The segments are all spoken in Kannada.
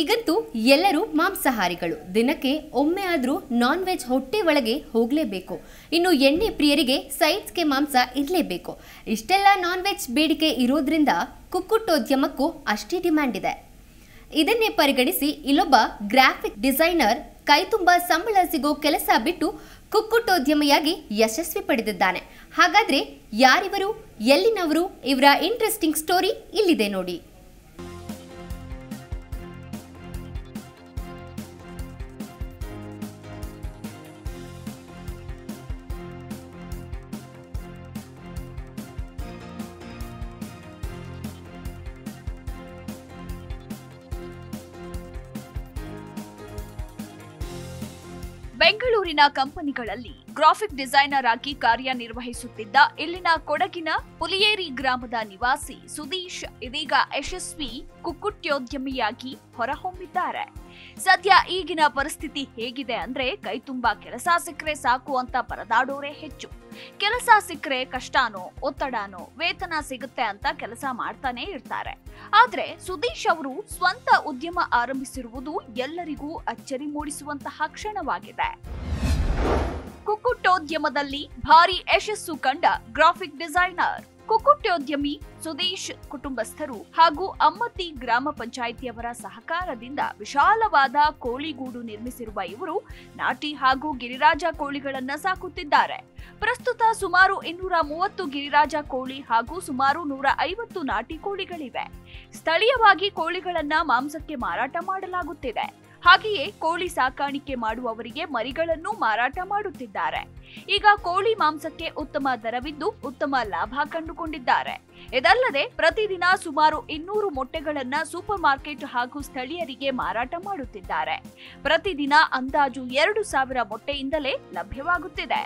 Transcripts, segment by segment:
ಈಗಂತೂ ಎಲ್ಲರೂ ಮಾಂಸಾಹಾರಿಗಳು. ದಿನಕ್ಕೆ ಒಮ್ಮೆ ಆದರೂ ನಾನ್ ವೆಜ್ ಹೊಟ್ಟೆ ಒಳಗೆ ಹೋಗಲೇಬೇಕು. ಇನ್ನು ಎಣ್ಣೆ ಪ್ರಿಯರಿಗೆ ಸೈಡ್ಸ್ಗೆ ಮಾಂಸ ಇರಲೇಬೇಕು. ಇಷ್ಟೆಲ್ಲ ನಾನ್ ವೆಜ್ ಬೇಡಿಕೆ ಇರೋದ್ರಿಂದ ಕುಕ್ಕುಟೋದ್ಯಮಕ್ಕೂ ಅಷ್ಟೇ ಡಿಮ್ಯಾಂಡ್ ಇದೆ. ಇದನ್ನೇ ಪರಿಗಣಿಸಿ ಇಲ್ಲೊಬ್ಬ ಗ್ರಾಫಿಕ್ ಡಿಸೈನರ್ ಕೈತುಂಬ ಸಂಬಳ ಸಿಗೋ ಕೆಲಸ ಬಿಟ್ಟು ಕುಕ್ಕುಟೋದ್ಯಮಿಯಾಗಿ ಯಶಸ್ವಿ ಪಡೆದಿದ್ದಾನೆ. ಹಾಗಾದ್ರೆ ಯಾರಿವರು, ಎಲ್ಲಿನವರು, ಇವರ ಇಂಟ್ರೆಸ್ಟಿಂಗ್ ಸ್ಟೋರಿ ಇಲ್ಲಿದೆ ನೋಡಿ. ಬೆಂಗಳೂರಿನ ಕಂಪನಿಗಳಲ್ಲಿ ಗ್ರಾಫಿಕ್ ಡಿಸೈನರ್ ಆಗಿ ಕಾರ್ಯನಿರ್ವಹಿಸುತ್ತಿದ್ದ ಇಲ್ಲಿನ ಕೊಡಗಿನ ಪುಲಿಯೇರಿ ಗ್ರಾಮದ ನಿವಾಸಿ ಸುದೀಶ್ ಇದೀಗ ಯಶಸ್ವಿ ಕುಕ್ಕುಟ್ಯೋದ್ಯಮಿಯಾಗಿ ಹೊರಹೊಮ್ಮಿದ್ದಾರೆ. ಸದ್ಯ ಈಗಿನ ಪರಿಸ್ಥಿತಿ ಹೇಗಿದೆ ಅಂದ್ರೆ ಕೈ ತುಂಬಾ ಕೆಲಸ ಸಿಕ್ಕರೆ ಸಾಕು ಅಂತ ಪರದಾಡೋರೇ ಹೆಚ್ಚು. ಕೆಲಸ ಸಿಕ್ಕರೆ ಕಷ್ಟನೋ, ಒತ್ತಡನೋ, ವೇತನ ಸಿಗುತ್ತೆ ಅಂತ ಕೆಲಸ ಮಾಡ್ತಾನೆ ಇರ್ತಾರೆ. ಆದ್ರೆ ಸುದೀಶ್ ಅವರು ಸ್ವಂತ ಉದ್ಯಮ ಆರಂಭಿಸಿರುವುದು ಎಲ್ಲರಿಗೂ ಅಚ್ಚರಿ ಮೂಡಿಸುವಂತಹ ಕ್ಷಣವಾಗಿದೆ. ಕುಕ್ಕುಟ್ಟೋದ್ಯಮದಲ್ಲಿ ಭಾರಿ ಯಶಸ್ಸು ಕಂಡ ಗ್ರಾಫಿಕ್ ಡಿಸೈನರ್. ಕುಕ್ಕುಟ್ಟೋದ್ಯಮಿ ಸುದೇಶ್ ಕುಟುಂಬಸ್ಥರು ಹಾಗೂ ಅಮ್ಮತ್ತಿ ಗ್ರಾಮ ಪಂಚಾಯಿತಿಯವರ ಸಹಕಾರದಿಂದ ವಿಶಾಲವಾದ ಕೋಳಿಗೂಡು ನಿರ್ಮಿಸಿರುವ ಇವರು ನಾಟಿ ಹಾಗೂ ಗಿರಿರಾಜ ಕೋಳಿಗಳನ್ನ ಸಾಕುತ್ತಿದ್ದಾರೆ. ಪ್ರಸ್ತುತ ಸುಮಾರು ಇನ್ನೂರ ಮೂವತ್ತು ಗಿರಿರಾಜ ಕೋಳಿ ಹಾಗೂ ಸುಮಾರು ನೂರ ಐವತ್ತು ನಾಟಿ ಕೋಳಿಗಳಿವೆ. ಸ್ಥಳೀಯವಾಗಿ ಕೋಳಿಗಳನ್ನ ಮಾಂಸಕ್ಕೆ ಮಾರಾಟ ಮಾಡಲಾಗುತ್ತಿದೆ. ಹಾಗೆಯೇ ಕೋಳಿ ಸಾಕಾಣಿಕೆ ಮಾಡುವವರಿಗೆ ಮರಿಗಳನ್ನು ಮಾರಾಟ ಮಾಡುತ್ತಿದ್ದಾರೆ. ಈಗ ಕೋಳಿ ಮಾಂಸಕ್ಕೆ ಉತ್ತಮ ದರವಿದ್ದು ಉತ್ತಮ ಲಾಭ ಕಂಡುಕೊಂಡಿದ್ದಾರೆ. ಇದಲ್ಲದೆ ಪ್ರತಿದಿನ ಸುಮಾರು ಇನ್ನೂರು ಮೊಟ್ಟೆಗಳನ್ನ ಸೂಪರ್ ಮಾರ್ಕೆಟ್ ಹಾಗೂ ಸ್ಥಳೀಯರಿಗೆ ಮಾರಾಟ ಮಾಡುತ್ತಿದ್ದಾರೆ. ಪ್ರತಿದಿನ ಅಂದಾಜು ಎರಡು ಸಾವಿರ ಮೊಟ್ಟೆಯಿಂದಲೇ ಲಭ್ಯವಾಗುತ್ತಿದೆ.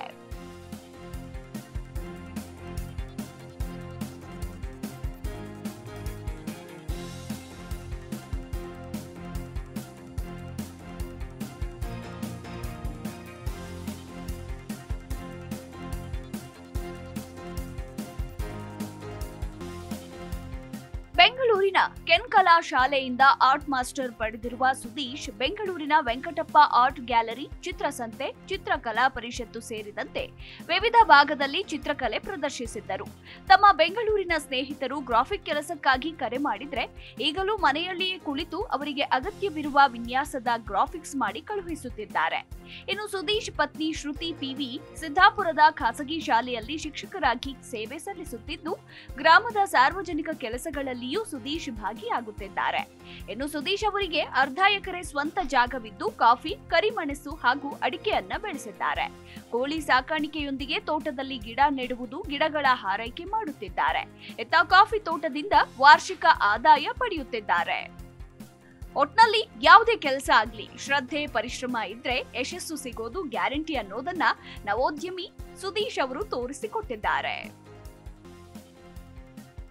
ಬೆಂಗಳೂರಿನ ಕೆನ್ಕಲಾ ಶಾಲೆಯಿಂದ ಆರ್ಟ್ ಮಾಸ್ಟರ್ ಪಡೆದಿರುವ ಸುದೀಶ್ ಬೆಂಗಳೂರಿನ ವೆಂಕಟಪ್ಪ ಆರ್ಟ್ ಗ್ಯಾಲರಿ, ಚಿತ್ರಸಂತೆ, ಚಿತ್ರಕಲಾ ಪರಿಷತ್ತು ಸೇರಿದಂತೆ ವಿವಿಧ ಭಾಗದಲ್ಲಿ ಚಿತ್ರಕಲೆ ಪ್ರದರ್ಶಿಸಿದ್ದರು. ತಮ್ಮ ಬೆಂಗಳೂರಿನ ಸ್ನೇಹಿತರು ಗ್ರಾಫಿಕ್ ಕೆಲಸಕ್ಕಾಗಿ ಕರೆ ಮಾಡಿದ್ರೆ ಈಗಲೂ ಮನೆಯಲ್ಲಿಯೇ ಕುಳಿತು ಅವರಿಗೆ ಅಗತ್ಯವಿರುವ ವಿನ್ಯಾಸದ ಗ್ರಾಫಿಕ್ಸ್ ಮಾಡಿ ಕಳುಹಿಸುತ್ತಿದ್ದಾರೆ. ಇನ್ನು ಸುದೀಶ್ ಪತ್ನಿ ಶ್ರುತಿ ಪಿವಿ ಸಿದ್ದಾಪುರದ ಖಾಸಗಿ ಶಾಲೆಯಲ್ಲಿ ಶಿಕ್ಷಕರಾಗಿ ಸೇವೆ ಸಲ್ಲಿಸುತ್ತಿದ್ದು, ಗ್ರಾಮದ ಸಾರ್ವಜನಿಕ ಕೆಲಸಗಳಲ್ಲಿಯೂ ಸುದೀಶ್ ಭಾಗಿಯಾಗುತ್ತಿದ್ದಾರೆ ಇನ್ನು ಸುದೀಶ್ ಅವರಿಗೆ ಅರ್ಧ ಎಕರೆ ಸ್ವಂತ ಜಾಗವಿದ್ದು ಕಾಫಿ ಕರಿಮೆಣಸು ಹಾಗೂ ಅಡಿಕೆಯನ್ನ ಬೆಳೆಸಿದ್ದಾರೆ. ಕೋಳಿ ಸಾಕಾಣಿಕೆಯೊಂದಿಗೆ ತೋಟದಲ್ಲಿ ಗಿಡ ನೆಡುವುದು ಗಿಡಗಳ ಹಾರೈಕೆ ಮಾಡುತ್ತಿದ್ದಾರೆ. ಇತ್ತ ಕಾಫಿ ತೋಟದಿಂದ ವಾರ್ಷಿಕ ಆದಾಯ ಪಡೆಯುತ್ತಿದ್ದಾರೆ. ಒಟ್ನಲ್ಲಿ ಯಾವುದೇ ಕೆಲಸ ಆಗ್ಲಿ, ಶ್ರದ್ಧೆ, ಪರಿಶ್ರಮ ಇದ್ರೆ ಯಶಸ್ಸು ಸಿಗೋದು ಗ್ಯಾರಂಟಿ ಅನ್ನೋದನ್ನ ನವೋದ್ಯಮಿ ಸುದೀಶ್ ಅವರು ತೋರಿಸಿಕೊಟ್ಟಿದ್ದಾರೆ.